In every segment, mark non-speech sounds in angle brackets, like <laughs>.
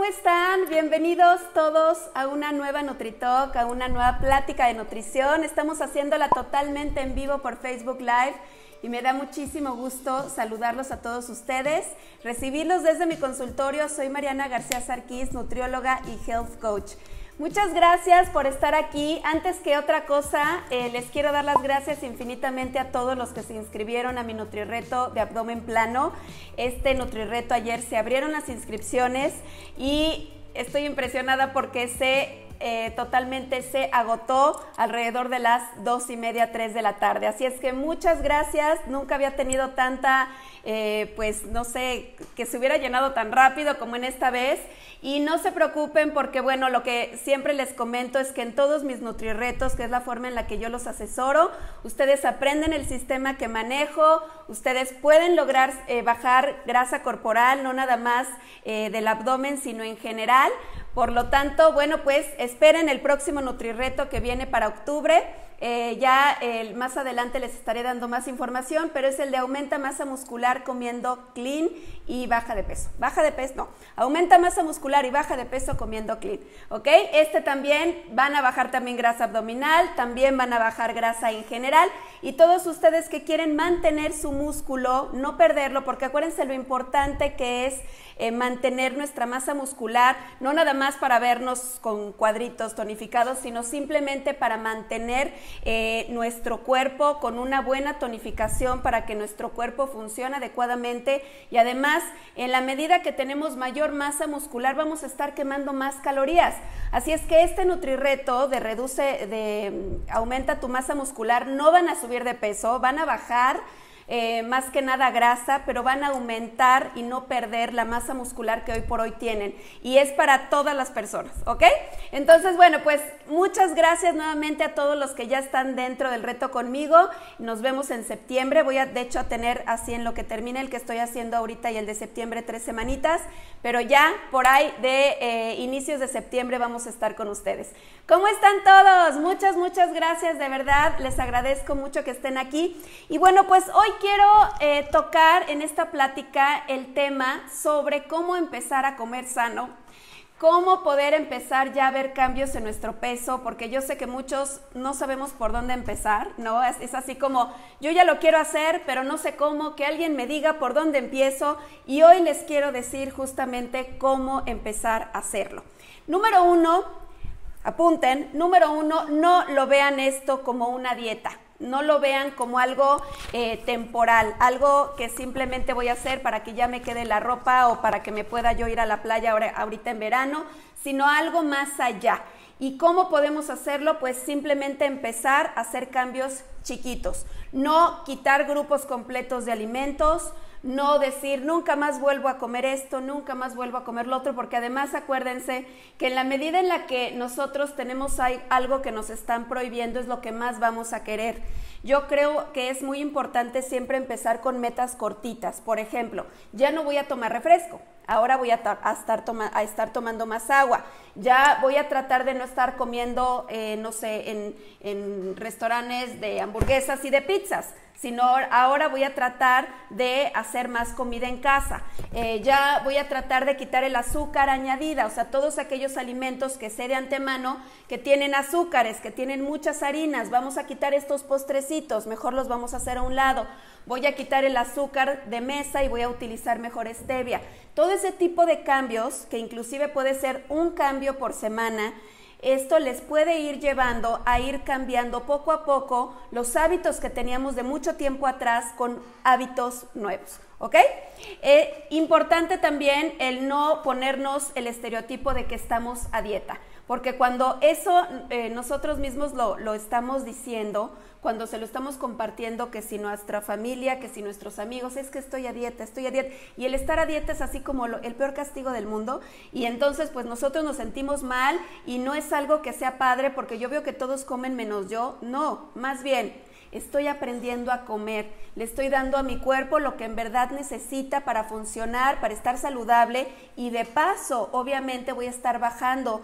¿cómo están? Bienvenidos todos a una nueva NutriTalk, a una nueva plática de nutrición. Estamos haciéndola totalmente en vivo por Facebook Live y me da muchísimo gusto saludarlos a todos ustedes, recibirlos desde mi consultorio. Soy Mariana García Sarquís, nutrióloga y health coach. Muchas gracias por estar aquí. Antes que otra cosa, eh, les quiero dar las gracias infinitamente a todos los que se inscribieron a mi NutriReto de abdomen plano. Este NutriReto ayer se abrieron las inscripciones y estoy impresionada porque se eh, totalmente se agotó alrededor de las dos y media, tres de la tarde. Así es que muchas gracias. Nunca había tenido tanta, eh, pues no sé, que se hubiera llenado tan rápido como en esta vez. Y no se preocupen porque, bueno, lo que siempre les comento es que en todos mis NutriRetos, que es la forma en la que yo los asesoro, ustedes aprenden el sistema que manejo, ustedes pueden lograr eh, bajar grasa corporal, no nada más del abdomen, sino en general por lo tanto, bueno, pues esperen el próximo NutriReto que viene para octubre. Eh, ya más adelante les estaré dando más información, pero es el de aumenta masa muscular comiendo clean y baja de peso. Baja de peso, no, aumenta masa muscular y baja de peso comiendo clean, ¿ok? Este también van a bajar también grasa abdominal, también van a bajar grasa en general y todos ustedes que quieren mantener su músculo, no perderlo, porque acuérdense lo importante que es eh, mantener nuestra masa muscular, no nada más para vernos con cuadritos tonificados, sino simplemente para mantener eh, nuestro cuerpo con una buena tonificación para que nuestro cuerpo funcione adecuadamente y además en la medida que tenemos mayor masa muscular vamos a estar quemando más calorías. Así es que este NutriReto de reduce, de mm, aumenta tu masa muscular, no van a subir de peso, van a bajar eh, más que nada grasa, pero van a aumentar y no perder la masa muscular que hoy por hoy tienen. Y es para todas las personas, ¿ok? Entonces, bueno, pues muchas gracias nuevamente a todos los que ya están dentro del reto conmigo. Nos vemos en septiembre. Voy a, de hecho, a tener así en lo que termine el que estoy haciendo ahorita y el de septiembre tres semanitas, pero ya por ahí de eh, inicios de septiembre vamos a estar con ustedes. ¿Cómo están todos? Muchas, muchas gracias, de verdad. Les agradezco mucho que estén aquí. Y bueno, pues hoy quiero eh, tocar en esta plática el tema sobre cómo empezar a comer sano, cómo poder empezar ya a ver cambios en nuestro peso, porque yo sé que muchos no sabemos por dónde empezar, ¿no? Es, es, así como, yo ya lo quiero hacer, pero no sé cómo, que alguien me diga por dónde empiezo, y hoy les quiero decir justamente cómo empezar a hacerlo. Número uno, apunten, número uno, no lo vean esto como una dieta no lo vean como algo eh, temporal, algo que simplemente voy a hacer para que ya me quede la ropa o para que me pueda yo ir a la playa ahora, ahorita en verano, sino algo más allá. ¿Y cómo podemos hacerlo? Pues simplemente empezar a hacer cambios chiquitos, no quitar grupos completos de alimentos, no decir nunca más vuelvo a comer esto, nunca más vuelvo a comer lo otro, porque además acuérdense que en la medida en la que nosotros tenemos algo que nos están prohibiendo es lo que más vamos a querer. Yo creo que es muy importante siempre empezar con metas cortitas. Por ejemplo, ya no voy a tomar refresco, ahora voy a, estar, a estar, tomando más agua. Ya voy a tratar de no estar comiendo, eh, no sé, en, en restaurantes de hamburguesas y de pizzas sino ahora voy a tratar de hacer más comida en casa. Eh, ya voy a tratar de quitar el azúcar añadida, o sea, todos aquellos alimentos que sé de antemano que tienen azúcares, que tienen muchas harinas, vamos a quitar estos postrecitos, mejor los vamos a hacer a un lado. Voy a quitar el azúcar de mesa y voy a utilizar mejor stevia. Todo ese tipo de cambios, que inclusive puede ser un cambio por semana, esto les puede ir llevando a ir cambiando poco a poco los hábitos que teníamos de mucho tiempo atrás con hábitos nuevos. ¿Ok? Eh, importante también el no ponernos el estereotipo de que estamos a dieta, porque cuando eso eh, nosotros mismos lo, lo estamos diciendo, cuando se lo estamos compartiendo, que si nuestra familia, que si nuestros amigos, es que estoy a dieta, estoy a dieta. Y el estar a dieta es así como el peor castigo del mundo. Y entonces, pues nosotros nos sentimos mal y no es algo que sea padre porque yo veo que todos comen menos yo. No, más bien, estoy aprendiendo a comer, le estoy dando a mi cuerpo lo que en verdad necesita para funcionar, para estar saludable y de paso, obviamente, voy a estar bajando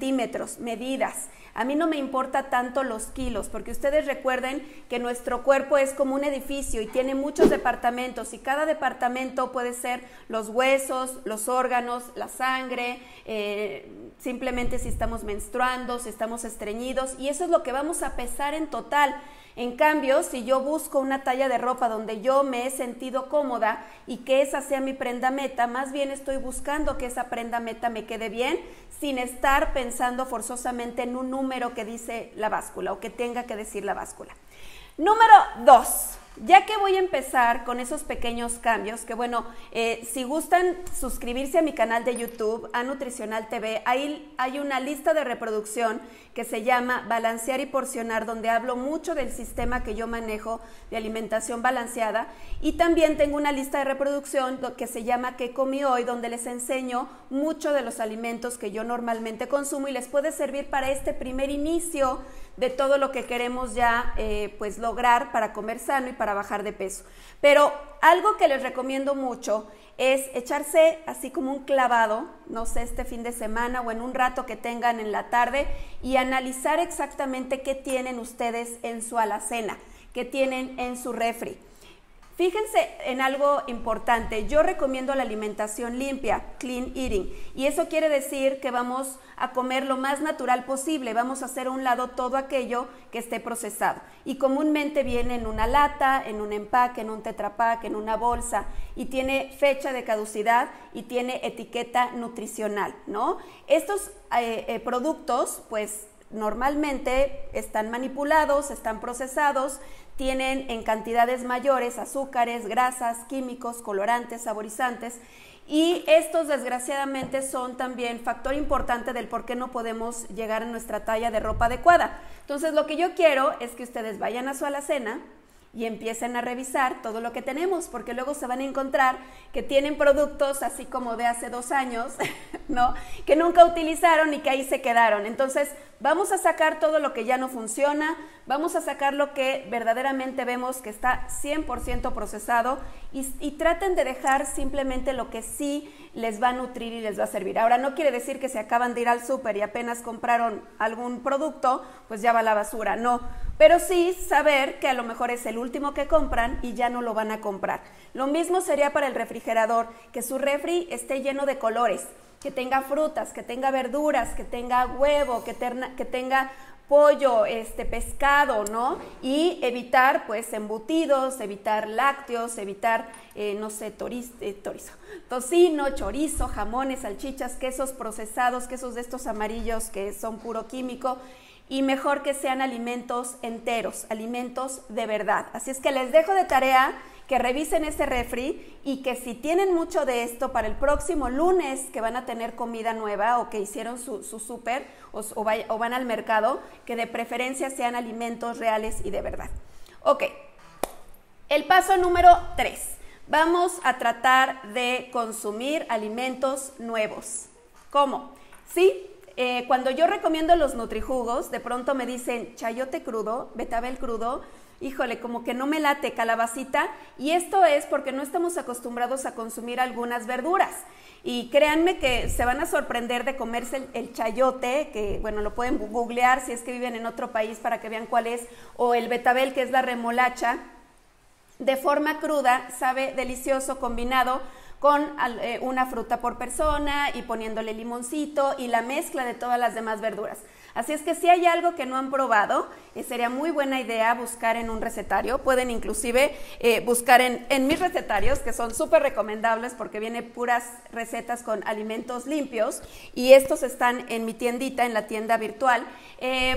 centímetros, medidas. A mí no me importa tanto los kilos, porque ustedes recuerden que nuestro cuerpo es como un edificio y tiene muchos departamentos y cada departamento puede ser los huesos, los órganos, la sangre, eh, simplemente si estamos menstruando, si estamos estreñidos y eso es lo que vamos a pesar en total. En cambio, si yo busco una talla de ropa donde yo me he sentido cómoda y que esa sea mi prenda meta, más bien estoy buscando que esa prenda meta me quede bien sin estar pensando forzosamente en un número que dice la báscula o que tenga que decir la báscula. Número dos, ya que voy a empezar con esos pequeños cambios, que bueno, eh, si gustan suscribirse a mi canal de YouTube, a Nutricional TV, ahí hay una lista de reproducción que se llama Balancear y Porcionar, donde hablo mucho del sistema que yo manejo de alimentación balanceada. Y también tengo una lista de reproducción que se llama ¿Qué comí hoy?, donde les enseño mucho de los alimentos que yo normalmente consumo y les puede servir para este primer inicio de todo lo que queremos ya eh, pues lograr para comer sano y para bajar de peso. Pero algo que les recomiendo mucho es echarse así como un clavado, no sé, este fin de semana o en un rato que tengan en la tarde y analizar exactamente qué tienen ustedes en su alacena, qué tienen en su refri. Fíjense en algo importante, yo recomiendo la alimentación limpia, clean eating, y eso quiere decir que vamos a comer lo más natural posible, vamos a hacer a un lado todo aquello que esté procesado. Y comúnmente viene en una lata, en un empaque, en un tetrapack, en una bolsa, y tiene fecha de caducidad y tiene etiqueta nutricional, ¿no? Estos eh, eh, productos, pues normalmente están manipulados, están procesados, tienen en cantidades mayores azúcares, grasas, químicos, colorantes, saborizantes y estos desgraciadamente son también factor importante del por qué no podemos llegar a nuestra talla de ropa adecuada. Entonces lo que yo quiero es que ustedes vayan a su alacena, y empiecen a revisar todo lo que tenemos, porque luego se van a encontrar que tienen productos así como de hace dos años, <laughs> ¿no? Que nunca utilizaron y que ahí se quedaron. Entonces, vamos a sacar todo lo que ya no funciona, vamos a sacar lo que verdaderamente vemos que está 100% procesado y, traten de dejar simplemente lo que sí les va a nutrir y les va a servir. Ahora, no quiere decir que se acaban de ir al súper y apenas compraron algún producto, pues ya va a la basura, no. Pero sí saber que a lo mejor es el último que compran y ya no lo van a comprar. Lo mismo sería para el refrigerador, que su refri esté lleno de colores, que tenga frutas, que tenga verduras, que tenga huevo, que, que tenga pollo, este pescado, ¿no? Y evitar pues embutidos, evitar lácteos, evitar, eh, no sé, eh, tocino, chorizo, jamones, salchichas, quesos procesados, quesos de estos amarillos que son puro químico y mejor que sean alimentos enteros, alimentos de verdad. Así es que les dejo de tarea que revisen ese refri y que si tienen mucho de esto para el próximo lunes que van a tener comida nueva o que hicieron su, súper o, o van al mercado, que de preferencia sean alimentos reales y de verdad. Ok, el paso número 3. Vamos a tratar de consumir alimentos nuevos. ¿Cómo? Sí, eh, cuando yo recomiendo los nutrijugos, de pronto me dicen chayote crudo, betabel crudo, híjole, como que no me late calabacita, y esto es porque no estamos acostumbrados a consumir algunas verduras. Y créanme que se van a sorprender de comerse el, el, chayote, que bueno, lo pueden googlear si es que viven en otro país para que vean cuál es, o el betabel, que es la remolacha, de forma cruda, sabe delicioso combinado con eh, una fruta por persona y poniéndole limoncito y la mezcla de todas las demás verduras. Así es que si hay algo que no han probado, eh, sería muy buena idea buscar en un recetario. Pueden inclusive eh, buscar en, mis recetarios, que son súper recomendables porque vienen puras recetas con alimentos limpios y estos están en mi tiendita, en la tienda virtual.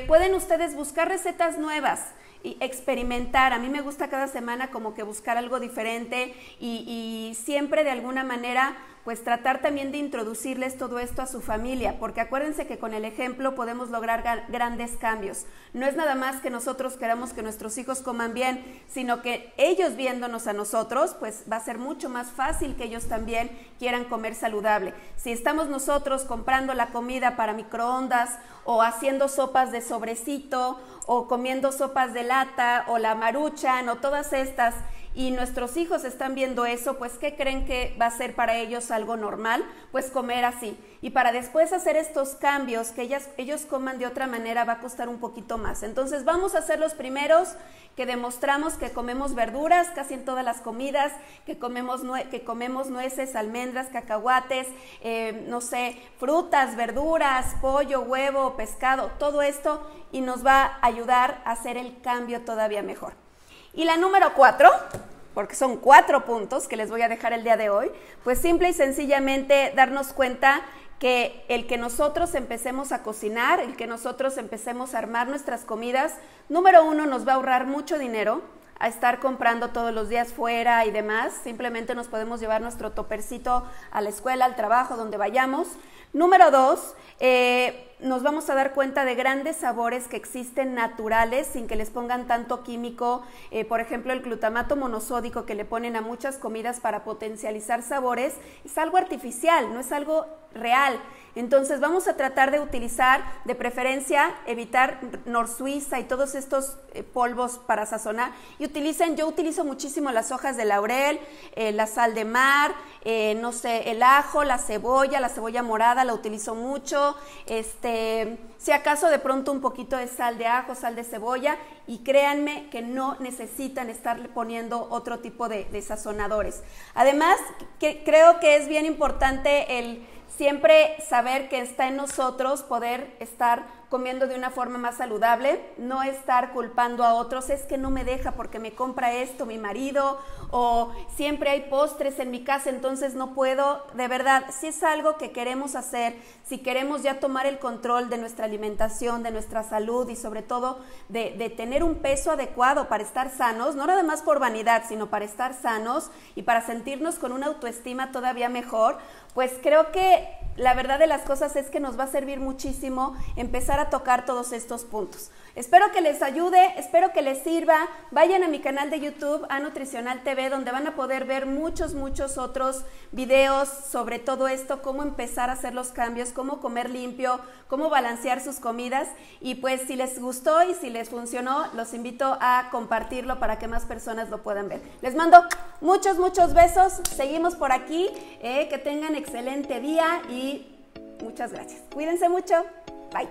pueden ustedes buscar recetas nuevas y experimentar. A mí me gusta cada semana como que buscar algo diferente y, y siempre de alguna manera pues tratar también de introducirles todo esto a su familia, porque acuérdense que con el ejemplo podemos lograr grandes cambios. No es nada más que nosotros queramos que nuestros hijos coman bien, sino que ellos viéndonos a nosotros, pues va a ser mucho más fácil que ellos también quieran comer saludable. Si estamos nosotros comprando la comida para microondas o haciendo sopas de sobrecito o comiendo sopas de lata o la maruchan o todas estas y nuestros hijos están viendo eso, pues ¿qué creen que va a ser para ellos algo normal? Pues comer así. Y para después hacer estos cambios, que ellas, ellos coman de otra manera, va a costar un poquito más. Entonces vamos a ser los primeros que demostramos que comemos verduras casi en todas las comidas, que comemos, que comemos nueces, almendras, cacahuates, eh, no sé, frutas, verduras, pollo, huevo, pescado, todo esto y nos va a ayudar a hacer el cambio todavía mejor. Y la número cuatro, porque son cuatro puntos que les voy a dejar el día de hoy, pues simple y sencillamente darnos cuenta que el que nosotros empecemos a cocinar, el que nosotros empecemos a armar nuestras comidas, número uno nos va a ahorrar mucho dinero, a estar comprando todos los días fuera y demás. Simplemente nos podemos llevar nuestro topercito a la escuela, al trabajo, donde vayamos. Número dos, eh, nos vamos a dar cuenta de grandes sabores que existen naturales sin que les pongan tanto químico, eh, por ejemplo el glutamato monosódico que le ponen a muchas comidas para potencializar sabores, es algo artificial, no es algo real. Entonces vamos a tratar de utilizar, de preferencia, evitar Nor Suiza y todos estos eh, polvos para sazonar. Y utilicen, yo utilizo muchísimo las hojas de laurel, eh, la sal de mar, no sé, el ajo, la cebolla, la cebolla morada, la utilizo mucho. Este, si acaso de pronto un poquito de sal de ajo, sal de cebolla. Y créanme que no necesitan estar poniendo otro tipo de, de sazonadores. Además, creo que es bien importante el siempre saber que está en nosotros poder estar comiendo de una forma más saludable, no estar culpando a otros, es que no me deja porque me compra esto mi marido o siempre hay postres en mi casa, entonces no puedo, de verdad, si es algo que queremos hacer, si queremos ya tomar el control de nuestra alimentación, de nuestra salud y sobre todo de, de tener un peso adecuado para estar sanos, no nada más por vanidad, sino para estar sanos y para sentirnos con una autoestima todavía mejor, pues creo que la verdad de las cosas es que nos va a servir muchísimo empezar tocar todos estos puntos. Espero que les ayude, espero que les sirva. Vayan a mi canal de YouTube, a Nutricional TV, donde van a poder ver muchos, muchos otros videos sobre todo esto, cómo empezar a hacer los cambios, cómo comer limpio, cómo balancear sus comidas. Y pues si les gustó y si les funcionó, los invito a compartirlo para que más personas lo puedan ver. Les mando muchos, muchos besos. Seguimos por aquí. Eh, que tengan excelente día y muchas gracias. Cuídense mucho. Bye.